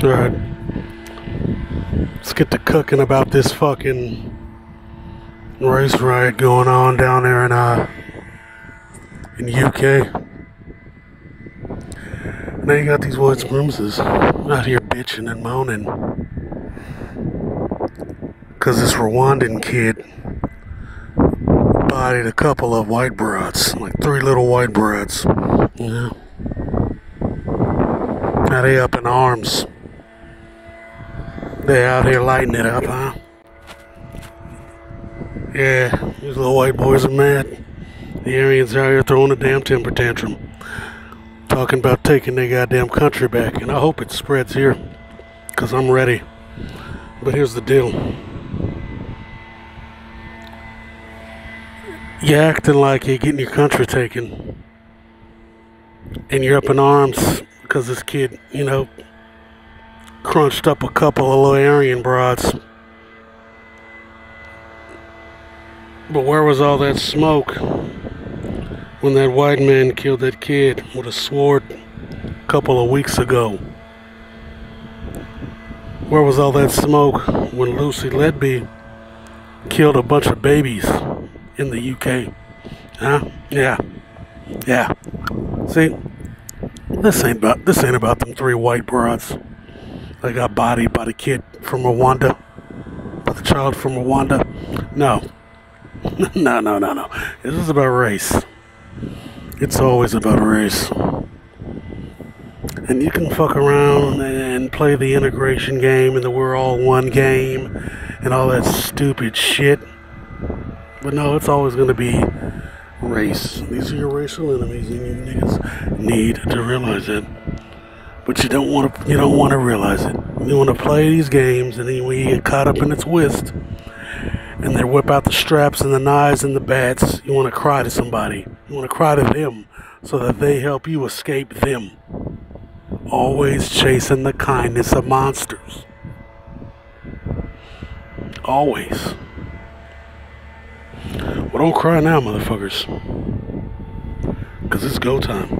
Alright. Let's get to cooking about this fucking race riot going on down there in uh in UK. Now you got these white supremacists out here bitching and moaning. Cause this Rwandan kid bodied a couple of white broads, like three little white broads. Yeah. Now they up in arms. They out here lighting it up, huh? Yeah, these little white boys are mad. The Aryans out here throwing a damn temper tantrum. Talking about taking their goddamn country back, and I hope it spreads here. Cause I'm ready. But here's the deal. You're acting like you're getting your country taken. And you're up in arms because this kid, you know, crunched up a couple of little Aryan broads. But where was all that smoke when that white man killed that kid with a sword a couple of weeks ago? Where was all that smoke when Lucy Letby killed a bunch of babies in the UK? Huh? Yeah. Yeah. See, this ain't about this ain't about them three white broads that got bodied by the kid from Rwanda, by the child from Rwanda. No, no, no, no, no. This is about race. It's always about race. And you can fuck around and play the integration game and the we're all one game and all that stupid shit. But no, it's always going to be race. These are your racial enemies, and you niggas need to realize that. But you don't want to. You don't want to realize it. You want to play these games, and then when you get caught up in its whist, and they whip out the straps and the knives and the bats, you want to cry to somebody. You want to cry to them so that they help you escape them. Always chasing the kindness of monsters. Always. Well, don't cry now, motherfuckers. Because it's go time.